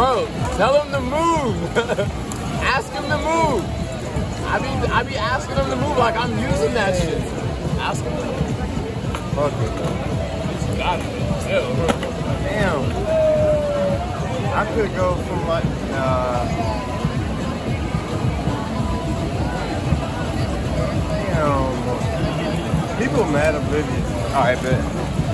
Bro, tell him to move. Ask him to move. I be I be asking him to move like I'm using that shit. Ask him to move. Fuck it. Got it. Still, bro. Damn. I could go for like, uh, damn. People mad oblivious. All right, bet.